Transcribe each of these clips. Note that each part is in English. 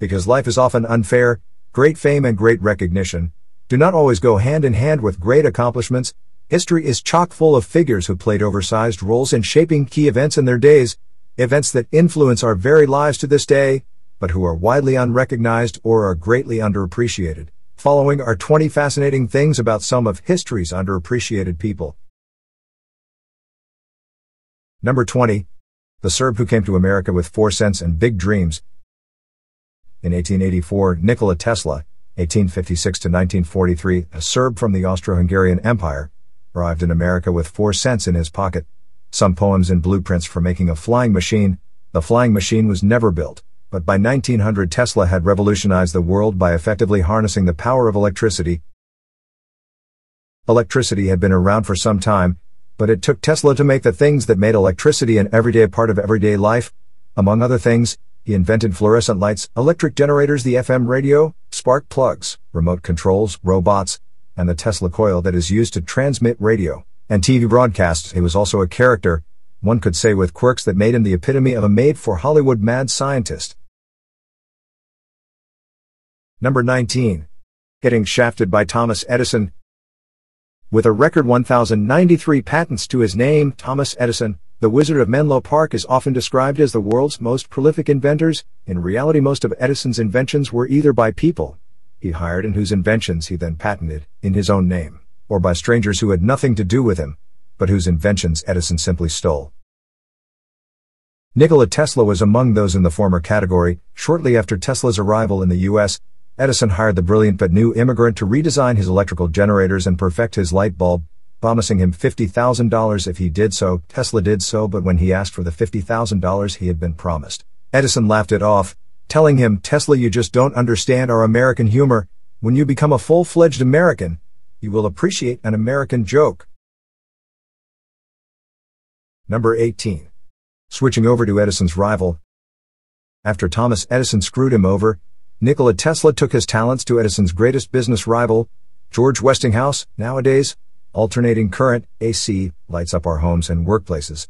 Because life is often unfair, great fame and great recognition do not always go hand in hand with great accomplishments. History is chock full of figures who played oversized roles in shaping key events in their days, events that influence our very lives to this day, but who are widely unrecognized or are greatly underappreciated. Following are 20 fascinating things about some of history's underappreciated people. Number 20. The Serb who came to America with four cents and big dreams. In 1884, Nikola Tesla, 1856 to 1943, a Serb from the Austro-Hungarian Empire, arrived in America with four cents in his pocket, some poems and blueprints for making a flying machine. The flying machine was never built, but by 1900 Tesla had revolutionized the world by effectively harnessing the power of electricity. Electricity had been around for some time, but it took Tesla to make the things that made electricity an everyday part of everyday life. Among other things, he invented fluorescent lights, electric generators, the FM radio, spark plugs, remote controls, robots, and the Tesla coil that is used to transmit radio and TV broadcasts. He was also a character, one could say with quirks that made him the epitome of a made-for-Hollywood mad scientist. Number 19. Getting shafted by Thomas Edison. With a record 1,093 patents to his name, Thomas Edison, the Wizard of Menlo Park is often described as the world's most prolific inventors. In reality, most of Edison's inventions were either by people he hired and whose inventions he then patented in his own name, or by strangers who had nothing to do with him, but whose inventions Edison simply stole. Nikola Tesla was among those in the former category. Shortly after Tesla's arrival in the U.S., Edison hired the brilliant but new immigrant to redesign his electrical generators and perfect his light bulb, promising him $50,000 if he did so. Tesla did so, but when he asked for the $50,000 he had been promised, Edison laughed it off, telling him, Tesla, you just don't understand our American humor. When you become a full-fledged American, you will appreciate an American joke. Number 18. Switching over to Edison's rival. After Thomas Edison screwed him over, Nikola Tesla took his talents to Edison's greatest business rival, George Westinghouse, nowadays, Alternating current, AC, lights up our homes and workplaces,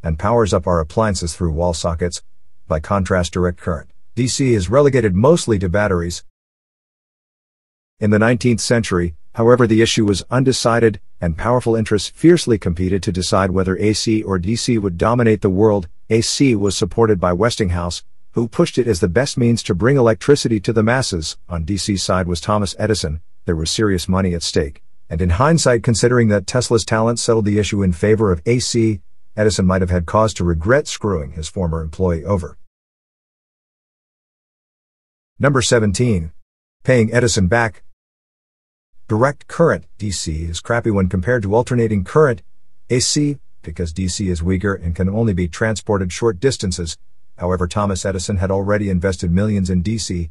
and powers up our appliances through wall sockets. By contrast, direct current, DC, is relegated mostly to batteries. In the 19th century, however, the issue was undecided, and powerful interests fiercely competed to decide whether AC or DC would dominate the world. AC was supported by Westinghouse, who pushed it as the best means to bring electricity to the masses. On DC's side was Thomas Edison. There was serious money at stake and in hindsight considering that Tesla's talent settled the issue in favor of AC, Edison might have had cause to regret screwing his former employee over. Number 17. Paying Edison back. Direct current, DC, is crappy when compared to alternating current, AC, because DC is weaker and can only be transported short distances. However, Thomas Edison had already invested millions in DC,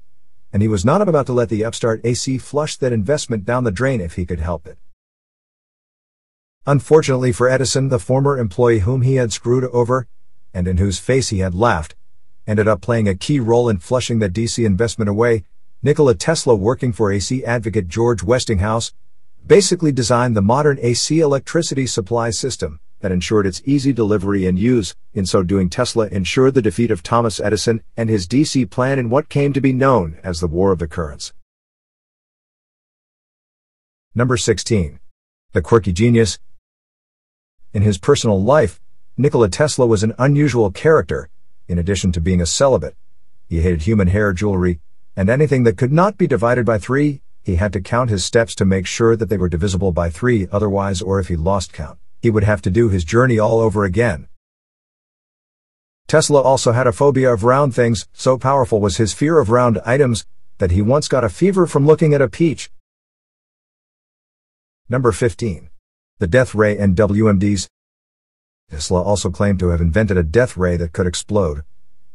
and he was not about to let the upstart AC flush that investment down the drain if he could help it. Unfortunately for Edison, the former employee whom he had screwed over, and in whose face he had laughed, ended up playing a key role in flushing that DC investment away. Nikola Tesla, working for AC advocate George Westinghouse, basically designed the modern AC electricity supply system that ensured its easy delivery and use. In so doing, Tesla ensured the defeat of Thomas Edison and his DC plan in what came to be known as the War of the Currents. Number 16. The Quirky Genius. In his personal life, Nikola Tesla was an unusual character, in addition to being a celibate. He hated human hair jewelry, and anything that could not be divided by three, he had to count his steps to make sure that they were divisible by three otherwise or if he lost count he would have to do his journey all over again. Tesla also had a phobia of round things, so powerful was his fear of round items, that he once got a fever from looking at a peach. Number 15. The Death Ray and WMDs. Tesla also claimed to have invented a death ray that could explode,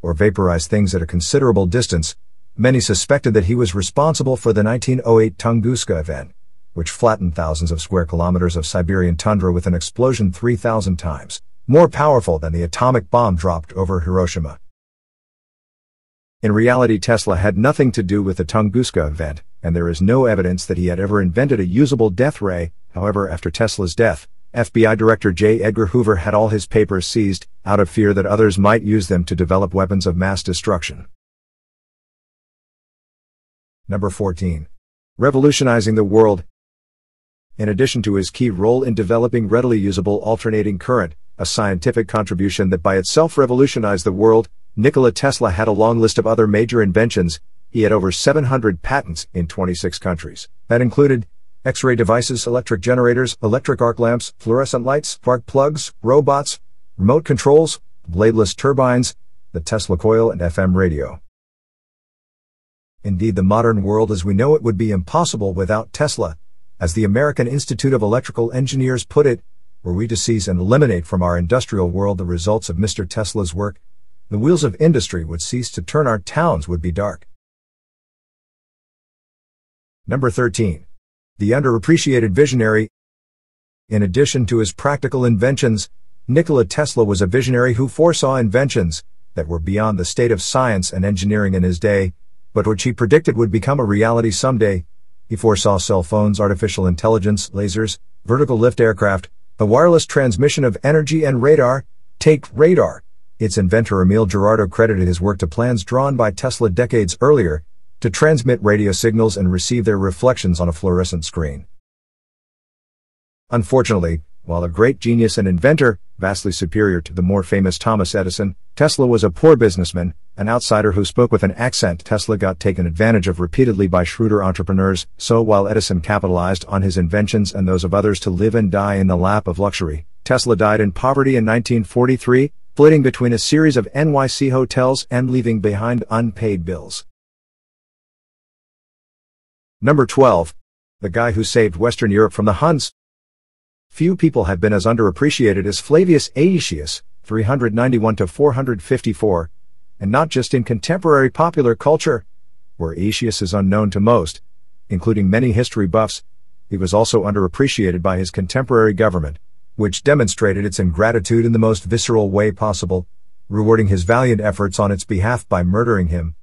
or vaporize things at a considerable distance. Many suspected that he was responsible for the 1908 Tunguska event which flattened thousands of square kilometers of Siberian tundra with an explosion 3,000 times more powerful than the atomic bomb dropped over Hiroshima. In reality, Tesla had nothing to do with the Tunguska event, and there is no evidence that he had ever invented a usable death ray. However, after Tesla's death, FBI Director J. Edgar Hoover had all his papers seized, out of fear that others might use them to develop weapons of mass destruction. Number 14. Revolutionizing the world. In addition to his key role in developing readily usable alternating current, a scientific contribution that by itself revolutionized the world, Nikola Tesla had a long list of other major inventions. He had over 700 patents in 26 countries. That included X-ray devices, electric generators, electric arc lamps, fluorescent lights, spark plugs, robots, remote controls, bladeless turbines, the Tesla coil and FM radio. Indeed, the modern world as we know it would be impossible without Tesla. As the American Institute of Electrical Engineers put it, were we to seize and eliminate from our industrial world the results of Mr. Tesla's work, the wheels of industry would cease to turn, our towns would be dark. Number 13. The underappreciated visionary. In addition to his practical inventions, Nikola Tesla was a visionary who foresaw inventions that were beyond the state of science and engineering in his day, but which he predicted would become a reality someday. He foresaw cell phones, artificial intelligence, lasers, vertical lift aircraft, the wireless transmission of energy and radar. Take radar. Its inventor Emil Girardeau credited his work to plans drawn by Tesla decades earlier to transmit radio signals and receive their reflections on a fluorescent screen. Unfortunately, while a great genius and inventor, vastly superior to the more famous Thomas Edison, Tesla was a poor businessman, an outsider who spoke with an accent. Tesla got taken advantage of repeatedly by shrewder entrepreneurs, so while Edison capitalized on his inventions and those of others to live and die in the lap of luxury, Tesla died in poverty in 1943, flitting between a series of NYC hotels and leaving behind unpaid bills. Number 12. The guy who saved Western Europe from the Huns. Few people have been as underappreciated as Flavius Aetius, 391 to 454, and not just in contemporary popular culture, where Aetius is unknown to most, including many history buffs, he was also underappreciated by his contemporary government, which demonstrated its ingratitude in the most visceral way possible, rewarding his valiant efforts on its behalf by murdering him.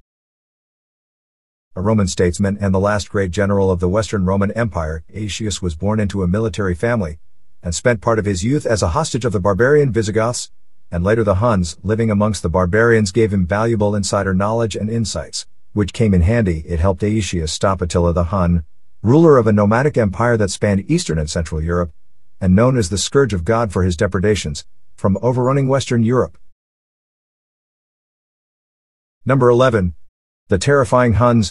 A Roman statesman and the last great general of the Western Roman Empire, Aetius was born into a military family, and spent part of his youth as a hostage of the barbarian Visigoths, and later the Huns, living amongst the barbarians gave him valuable insider knowledge and insights, which came in handy. It helped Aetius stop Attila the Hun, ruler of a nomadic empire that spanned Eastern and Central Europe, and known as the Scourge of God for his depredations, from overrunning Western Europe. Number 11. The terrifying Huns.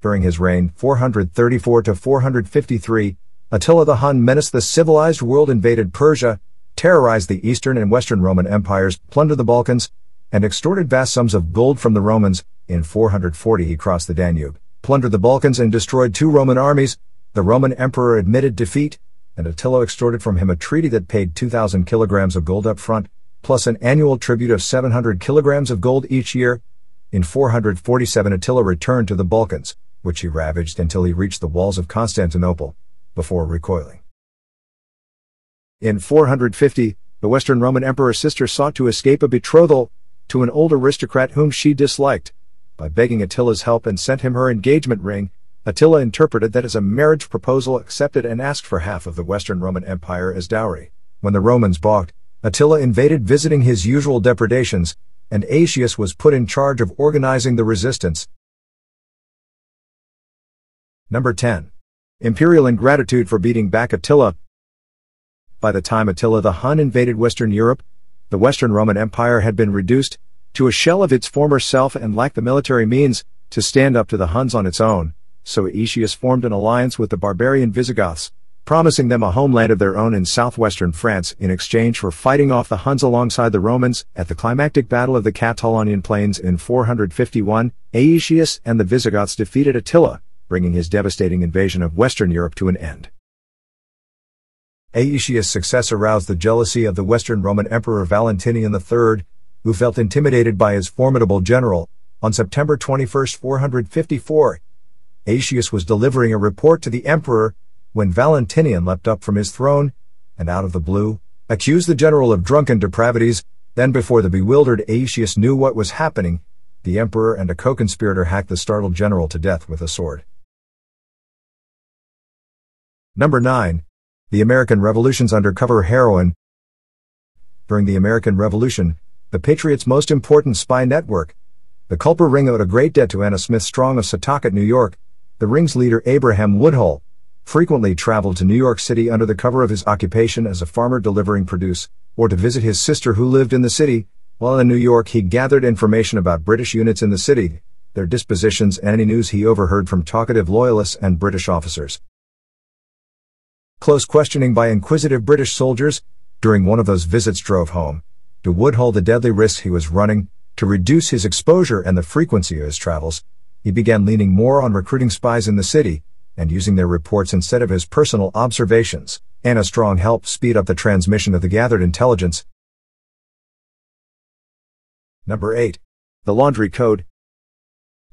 During his reign, 434 to 453, Attila the Hun menaced the civilized world invaded Persia, terrorized the Eastern and Western Roman empires, plundered the Balkans, and extorted vast sums of gold from the Romans. In 440 he crossed the Danube, plundered the Balkans and destroyed two Roman armies. The Roman emperor admitted defeat, and Attila extorted from him a treaty that paid 2,000 kilograms of gold up front, plus an annual tribute of 700 kilograms of gold each year. In 447 Attila returned to the Balkans, which he ravaged until he reached the walls of Constantinople before recoiling. In 450, the Western Roman Emperor's sister sought to escape a betrothal to an old aristocrat whom she disliked. By begging Attila's help and sent him her engagement ring, Attila interpreted that as a marriage proposal accepted and asked for half of the Western Roman Empire as dowry. When the Romans balked, Attila invaded visiting his usual depredations, and Aetius was put in charge of organizing the resistance. Number 10. Imperial ingratitude for beating back Attila. By the time Attila the Hun invaded Western Europe, the Western Roman Empire had been reduced to a shell of its former self and lacked the military means to stand up to the Huns on its own, so Aetius formed an alliance with the barbarian Visigoths, promising them a homeland of their own in southwestern France in exchange for fighting off the Huns alongside the Romans at the climactic battle of the Catalaunian plains in 451, Aetius and the Visigoths defeated Attila, bringing his devastating invasion of Western Europe to an end. Aetius' success aroused the jealousy of the Western Roman Emperor Valentinian III, who felt intimidated by his formidable general. On September 21, 454, Aetius was delivering a report to the emperor when Valentinian leapt up from his throne and out of the blue accused the general of drunken depravities. Then, before the bewildered Aetius knew what was happening, the emperor and a co-conspirator hacked the startled general to death with a sword. Number 9. The American Revolution's undercover heroine. During the American Revolution, the Patriots' most important spy network, The Culper ring owed a great debt to Anna Smith Strong of Setauket, New York. The ring's leader Abraham Woodhull frequently traveled to New York City under the cover of his occupation as a farmer delivering produce, or to visit his sister who lived in the city. While in New York, he gathered information about British units in the city, their dispositions, and any news he overheard from talkative loyalists and British officers. Close questioning by inquisitive British soldiers during one of those visits drove home to Woodhull the deadly risks he was running to reduce his exposure and the frequency of his travels. He began leaning more on recruiting spies in the city and using their reports instead of his personal observations. Anna Strong helped speed up the transmission of the gathered intelligence. Number 8. The Laundry Code.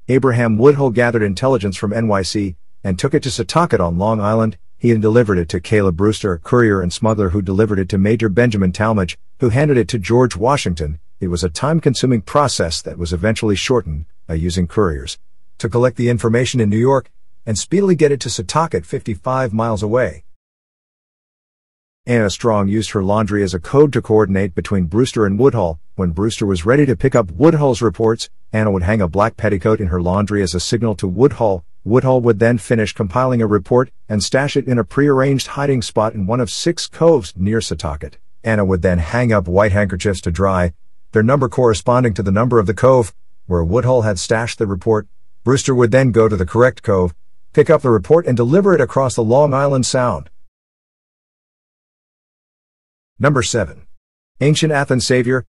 Abraham Woodhull gathered intelligence from NYC and took it to Setauket on Long Island, he had delivered it to Caleb Brewster, a courier and smuggler who delivered it to Major Benjamin Tallmadge, who handed it to George Washington. It was a time-consuming process that was eventually shortened by using couriers to collect the information in New York and speedily get it to Setauket 55 miles away. Anna Strong used her laundry as a code to coordinate between Brewster and Woodhull. When Brewster was ready to pick up Woodhull's reports, Anna would hang a black petticoat in her laundry as a signal to Woodhull, Woodhull would then finish compiling a report and stash it in a prearranged hiding spot in one of six coves near Setauket. Anna would then hang up white handkerchiefs to dry, their number corresponding to the number of the cove where Woodhull had stashed the report. Brewster would then go to the correct cove, pick up the report and deliver it across the Long Island Sound. Number 7. Ancient Athens Savior.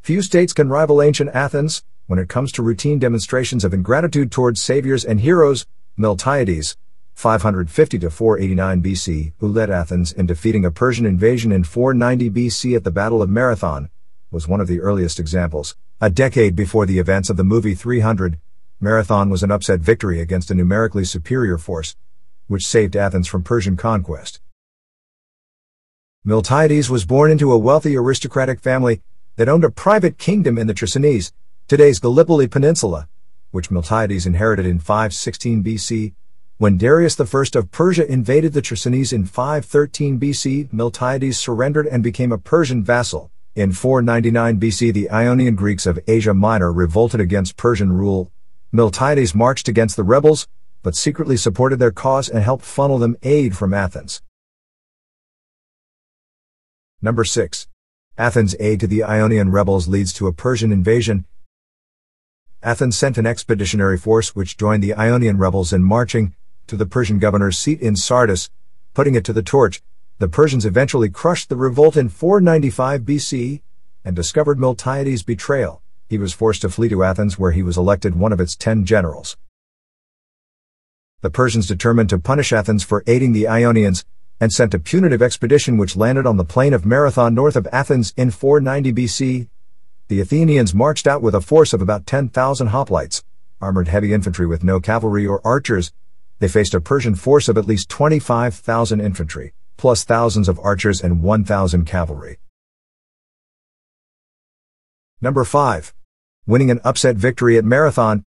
Few states can rival ancient Athens, when it comes to routine demonstrations of ingratitude towards saviors and heroes, Miltiades, 550 to 489 BC, who led Athens in defeating a Persian invasion in 490 BC at the Battle of Marathon, was one of the earliest examples. A decade before the events of the movie 300, Marathon was an upset victory against a numerically superior force, which saved Athens from Persian conquest. Miltiades was born into a wealthy aristocratic family that owned a private kingdom in the Chersonese, today's Gallipoli Peninsula, which Miltiades inherited in 516 BC. When Darius I of Persia invaded the Chersonese in 513 BC, Miltiades surrendered and became a Persian vassal. In 499 BC, the Ionian Greeks of Asia Minor revolted against Persian rule. Miltiades marched against the rebels, but secretly supported their cause and helped funnel them aid from Athens. Number 6. Athens' aid to the Ionian rebels leads to a Persian invasion, Athens sent an expeditionary force which joined the Ionian rebels in marching to the Persian governor's seat in Sardis, putting it to the torch. The Persians eventually crushed the revolt in 495 BC and discovered Miltiades' betrayal. He was forced to flee to Athens where he was elected one of its ten generals. The Persians determined to punish Athens for aiding the Ionians and sent a punitive expedition which landed on the plain of Marathon north of Athens in 490 BC the Athenians marched out with a force of about 10,000 hoplites, armored heavy infantry with no cavalry or archers. They faced a Persian force of at least 25,000 infantry, plus thousands of archers and 1,000 cavalry. Number 5. Winning an upset victory at Marathon.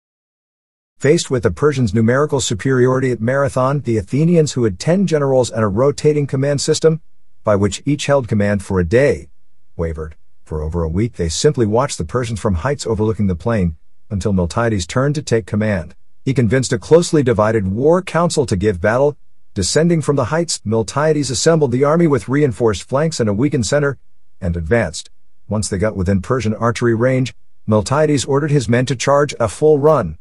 Faced with the Persians' numerical superiority at Marathon, the Athenians, who had 10 generals and a rotating command system, by which each held command for a day, wavered. For over a week they simply watched the Persians from heights overlooking the plain, until Miltiades turned to take command. He convinced a closely divided war council to give battle. Descending from the heights, Miltiades assembled the army with reinforced flanks and a weakened center, and advanced. Once they got within Persian archery range, Miltiades ordered his men to charge a full run.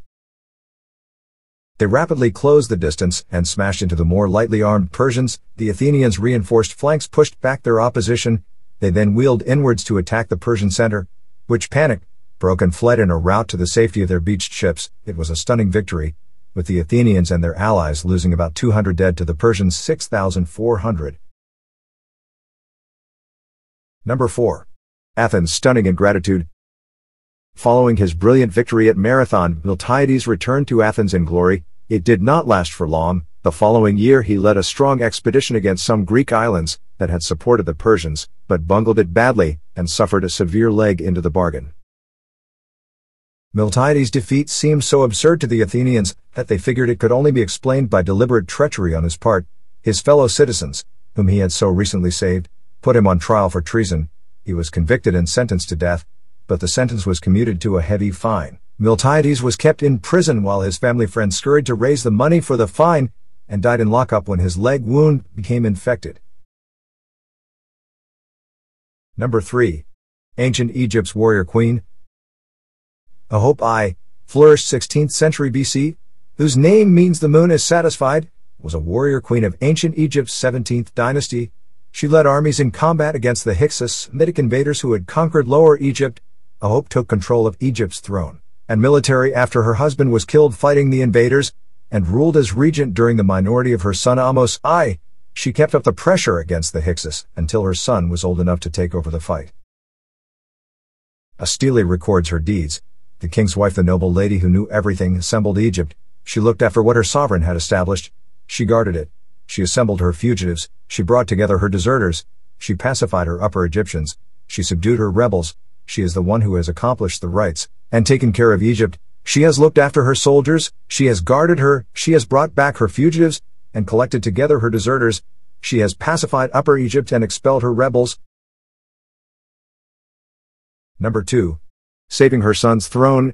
They rapidly closed the distance and smashed into the more lightly armed Persians. The Athenians' reinforced flanks pushed back their opposition, they then wheeled inwards to attack the Persian center, which panicked, broke and fled in a rout to the safety of their beached ships. It was a stunning victory, with the Athenians and their allies losing about 200 dead to the Persians' 6,400. Number 4. Athens' stunning ingratitude. Following his brilliant victory at Marathon, Miltiades returned to Athens in glory. It did not last for long. The following year he led a strong expedition against some Greek islands, that had supported the Persians, but bungled it badly and suffered a severe leg into the bargain. Miltiades' defeat seemed so absurd to the Athenians that they figured it could only be explained by deliberate treachery on his part. His fellow citizens, whom he had so recently saved, put him on trial for treason. He was convicted and sentenced to death, but the sentence was commuted to a heavy fine. Miltiades was kept in prison while his family friends scurried to raise the money for the fine and died in lockup when his leg wound became infected. Number 3. Ancient Egypt's warrior queen. Ahhotep I, flourished 16th century BC, whose name means the moon is satisfied, was a warrior queen of ancient Egypt's 17th dynasty. She led armies in combat against the Hyksos, Semitic invaders who had conquered Lower Egypt. Ahhotep took control of Egypt's throne and military after her husband was killed fighting the invaders, and ruled as regent during the minority of her son Ahmose I. She kept up the pressure against the Hyksos until her son was old enough to take over the fight. Astyages records her deeds. The king's wife, the noble lady who knew everything, assembled Egypt. She looked after what her sovereign had established. She guarded it. She assembled her fugitives. She brought together her deserters. She pacified her upper Egyptians. She subdued her rebels. She is the one who has accomplished the rights and taken care of Egypt. She has looked after her soldiers. She has guarded her. She has brought back her fugitives and collected together her deserters. She has pacified Upper Egypt and expelled her rebels. Number 2. Saving her son's throne.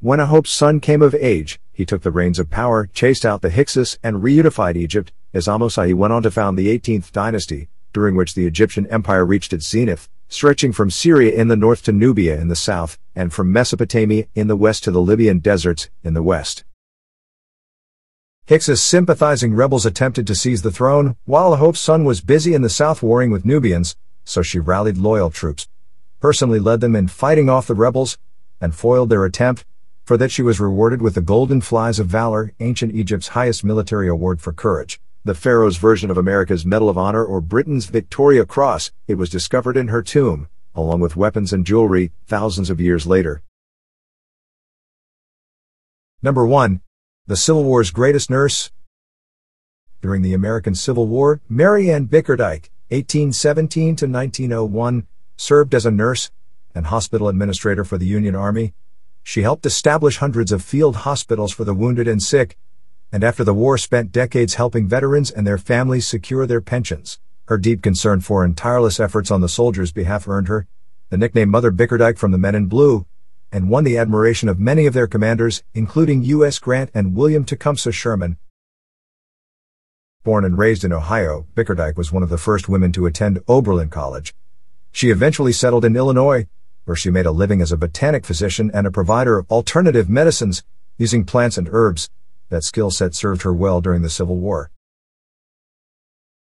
When Ahhotep's son came of age, he took the reins of power, chased out the Hyksos, and reunified Egypt, as Ahmose I went on to found the 18th dynasty, during which the Egyptian empire reached its zenith, stretching from Syria in the north to Nubia in the south, and from Mesopotamia in the west to the Libyan deserts in the west. Hyksos sympathizing rebels attempted to seize the throne, while Ahhotep's son was busy in the south warring with Nubians, so she rallied loyal troops, personally led them in fighting off the rebels, and foiled their attempt, for that she was rewarded with the Golden Flies of Valor, ancient Egypt's highest military award for courage. The Pharaoh's version of America's Medal of Honor or Britain's Victoria Cross, it was discovered in her tomb, along with weapons and jewelry, thousands of years later. Number 1. The Civil War's greatest nurse. During the American Civil War, Mary Ann Bickerdyke, 1817 to 1901, served as a nurse and hospital administrator for the Union Army, she helped establish hundreds of field hospitals for the wounded and sick, and after the war spent decades helping veterans and their families secure their pensions. Her deep concern for and tireless efforts on the soldiers' behalf earned her the nickname Mother Bickerdyke from the Men in Blue, and won the admiration of many of their commanders, including U.S. Grant and William Tecumseh Sherman. Born and raised in Ohio, Bickerdyke was one of the first women to attend Oberlin College. She eventually settled in Illinois, where she made a living as a botanic physician and a provider of alternative medicines using plants and herbs. That skill set served her well during the Civil War.